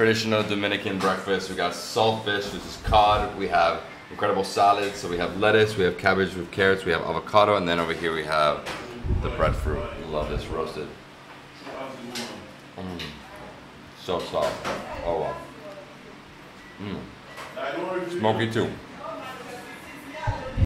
traditional Dominican breakfast. We got saltfish, which is cod. We have incredible salads. So we have lettuce, we have cabbage with carrots, we have avocado, and then over here we have the breadfruit. Love this roasted. Mm. So soft. Oh wow. Mm. Smoky too.